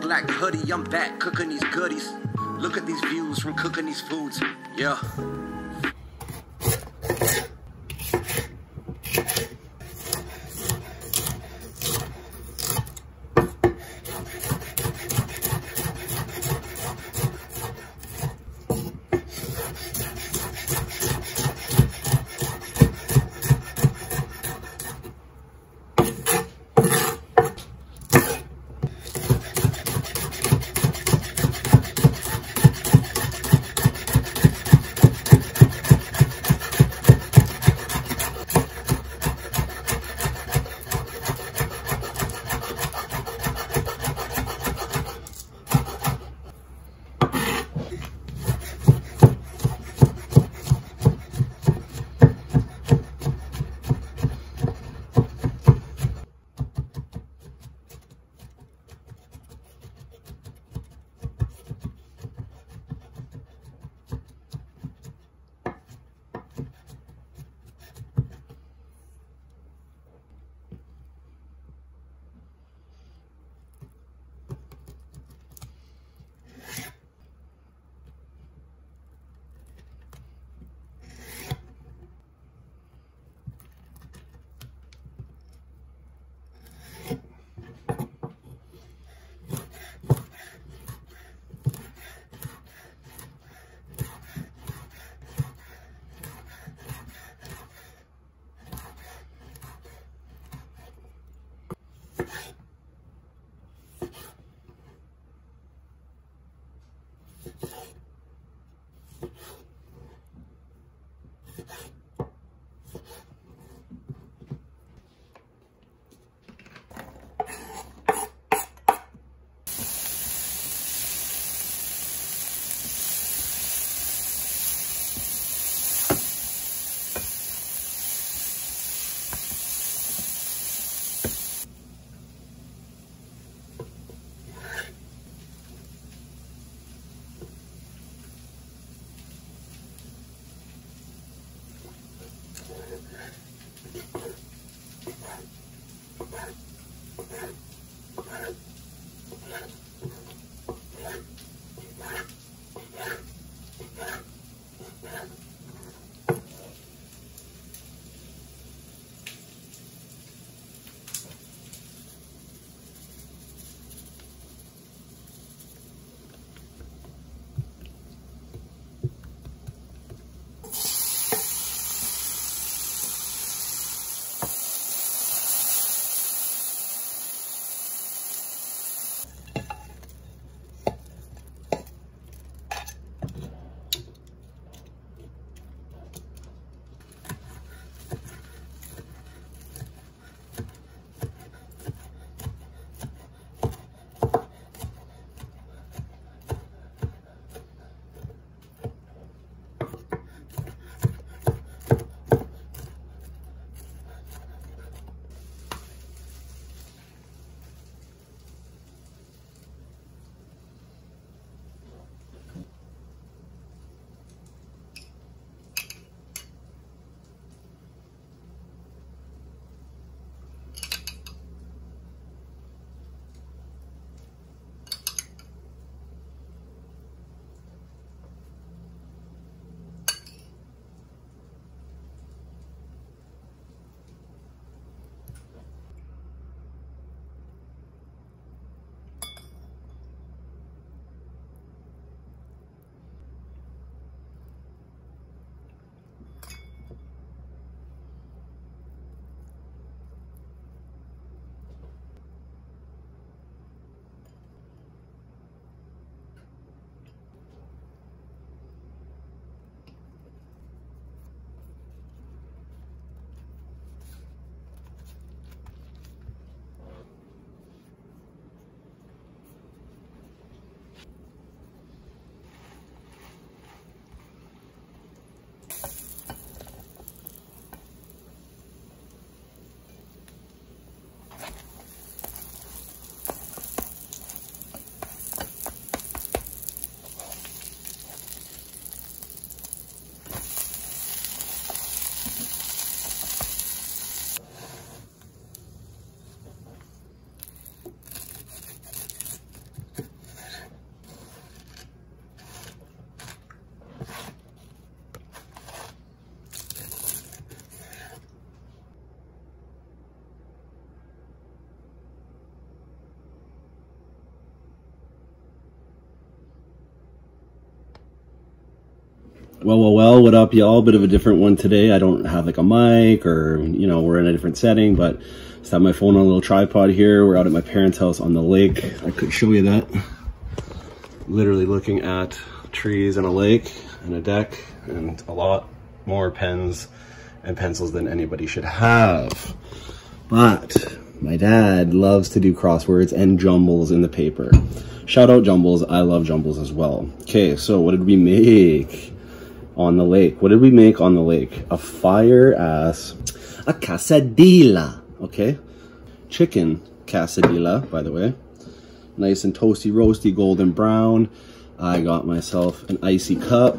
black hoodie, I'm back cooking these goodies. Look at these views from cooking these foods. Yeah. Well, well, well, what up, y'all? Bit of a different one today. I don't have like a mic or, you know, we're in a different setting, but just have my phone on a little tripod here. We're out at my parents' house on the lake. I could show you that. Literally looking at trees and a lake and a deck and a lot more pens and pencils than anybody should have. But my dad loves to do crosswords and jumbles in the paper. Shout out jumbles. I love jumbles as well. Okay, so what did we make? On the lake. What did we make on the lake? A fire ass, a quesadilla, okay? Chicken quesadilla, by the way. Nice and toasty, roasty, golden brown. I got myself an icy cup,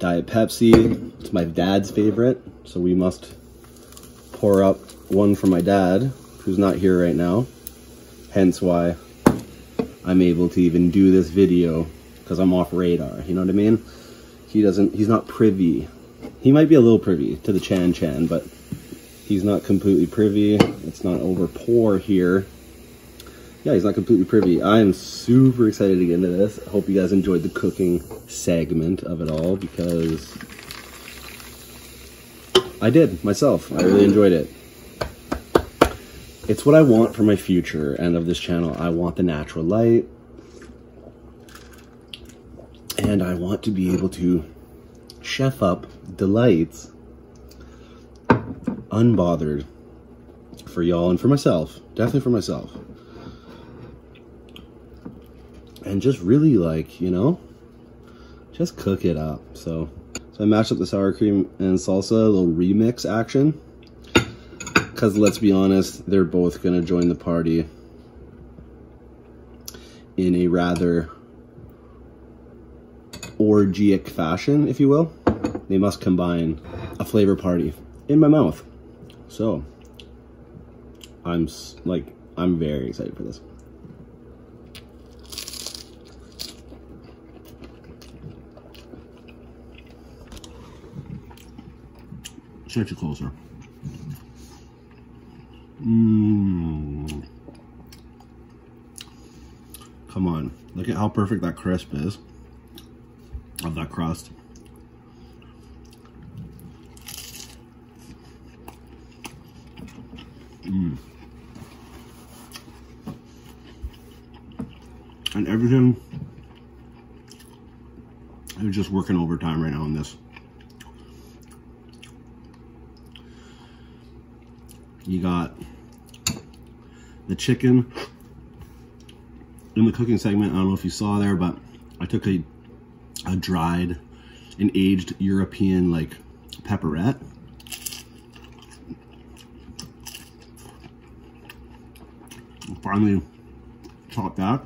Diet Pepsi. It's my dad's favorite, so we must pour up one for my dad, who's not here right now. Hence why I'm able to even do this video, because I'm off radar, you know what I mean? He doesn't he's not privy. He might be a little privy to the chan chan but he's not completely privy. It's not over pour here. Yeah he's not completely privy. I am super excited to get into this. Hope you guys enjoyed the cooking segment of it all because i did myself. I really enjoyed it. It's what i want for my future and of this channel. I want the natural light and I want to be able to chef up delights unbothered for y'all and for myself. Definitely for myself. And just really like, you know, just cook it up. So, so I mashed up the sour cream and salsa, a little remix action. Because let's be honest, they're both to join the party in a rather orgiac fashion, if you will. They must combine a flavor party in my mouth. So, I'm like, I'm very excited for this. Stretch it closer. Mmm. Come on. Look at how perfect that crisp is of that crust. Mm. And everything is just working overtime right now on this. You got the chicken in the cooking segment. I don't know if you saw there, but I took a a dried and aged European like pepperette. Finally chopped that.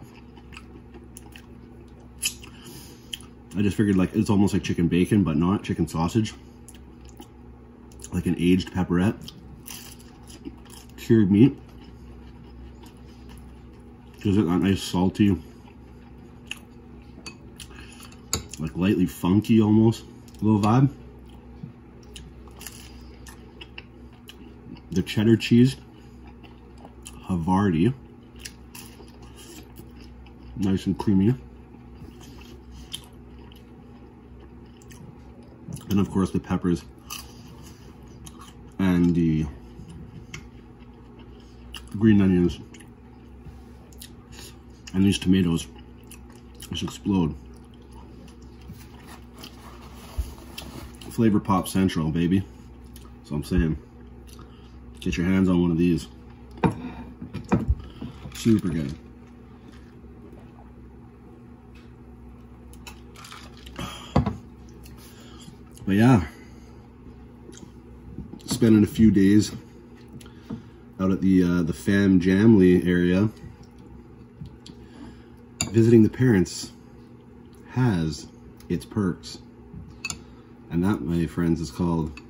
I just figured like it's almost like chicken bacon, but not chicken sausage. Like an aged pepperette. Cured meat. Gives it that nice salty like lightly funky almost little vibe. The cheddar cheese, Havarti, nice and creamy. And of course the peppers and the green onions and these tomatoes just explode. Flavor Pop Central, baby. So I'm saying. Get your hands on one of these. Super good. But yeah, spending a few days out at the uh, the Fam Jamley area, visiting the parents has its perks. And that, my friends, is called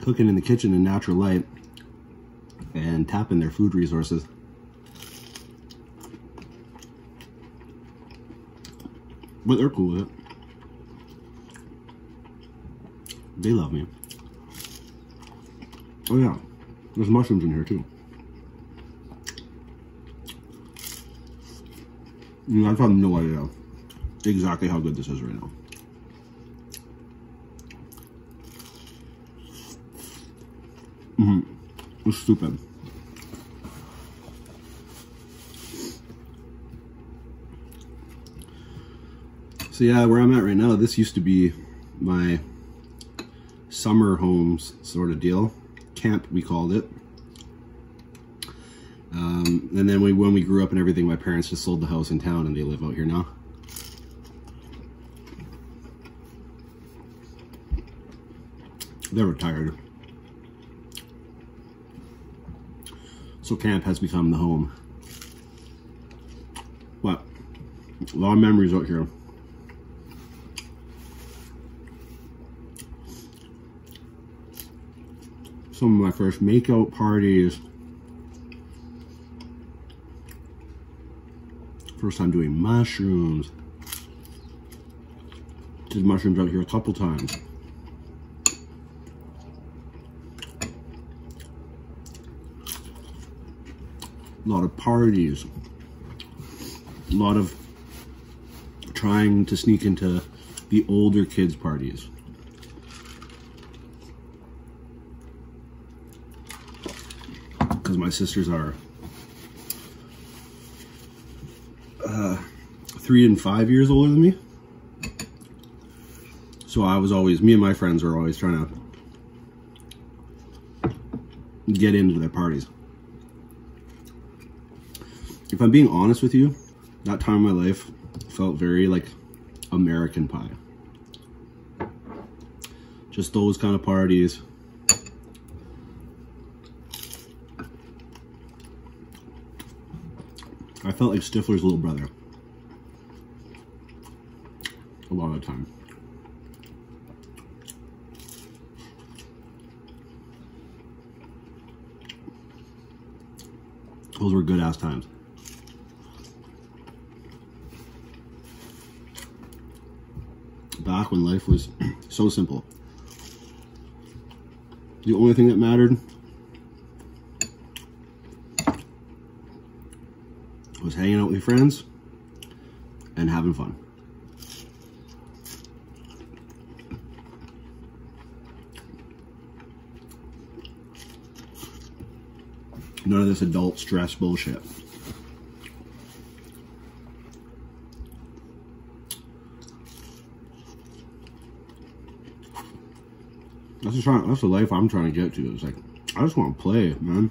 cooking in the kitchen in natural light and tapping their food resources. But they're cool with it. They love me. Oh yeah, there's mushrooms in here too. I have no idea exactly how good this is right now. Was stupid. So yeah, where I'm at right now, this used to be my summer homes sort of deal. Camp, we called it. Um, and then we, when we grew up and everything, my parents just sold the house in town and they live out here now. They're retired. So camp has become the home. What? A lot of memories out here. Some of my first makeout parties. First time doing mushrooms. Did mushrooms out here a couple times. A lot of parties. A lot of trying to sneak into the older kids' parties. Because my sisters are uh, three and five years older than me. So I was always, me and my friends were always trying to get into their parties. If I'm being honest with you, that time of my life felt very like American Pie. Just those kind of parties. I felt like Stifler's little brother. A lot of the time. Those were good ass times. Back when life was so simple. The only thing that mattered was hanging out with your friends and having fun. None of this adult stress bullshit. That's trying, that's the life I'm trying to get to. It's like I just want to play, man.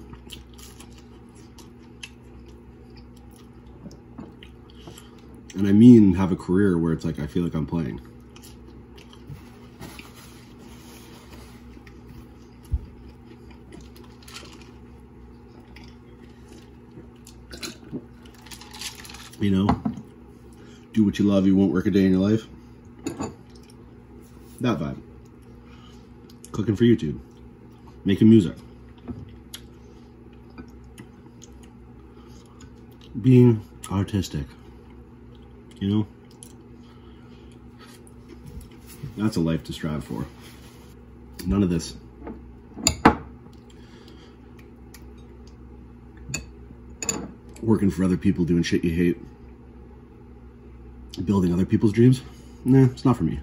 And I mean have a career where it's like I feel like I'm playing. You know, do what you love, you won't work a day in your life. That vibe. Cooking for YouTube. Making music. Being artistic. You know? That's a life to strive for. None of this. Working for other people, doing shit you hate. Building other people's dreams. Nah, it's not for me.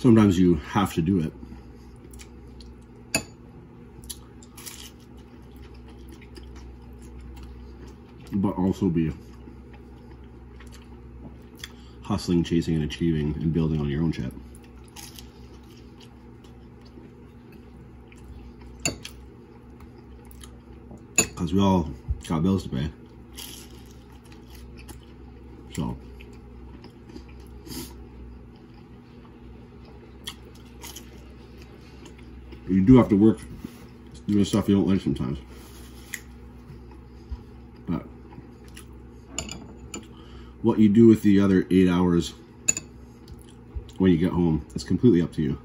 Sometimes you have to do it. But also be hustling, chasing, and achieving and building on your own shit. Because we all got bills to pay. So. You do have to work doing stuff you don't like sometimes. But what you do with the other eight hours when you get home, it's completely up to you.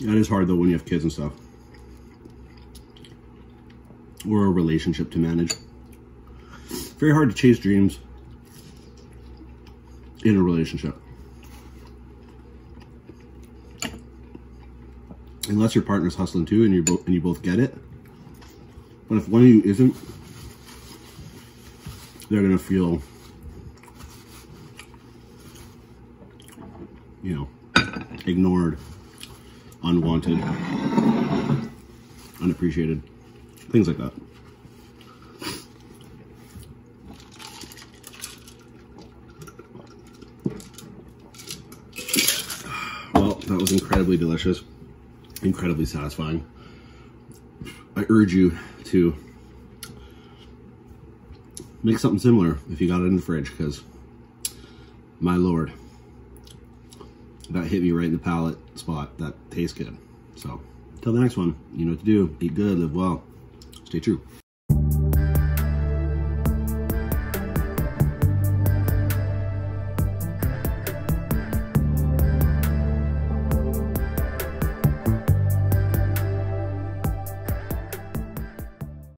That is hard though when you have kids and stuff. Or a relationship to manage. very hard to chase dreams in a relationship. Unless your partner's hustling too and you both and you both get it. But if one of you isn't, they're gonna feel you know ignored, unwanted, unappreciated, things like that. Well, that was incredibly delicious, incredibly satisfying. I urge you to make something similar if you got it in the fridge, because my lord, that hit me right in the palate spot. That tastes good. So, till the next one, you know what to do. Eat good, live well, stay true.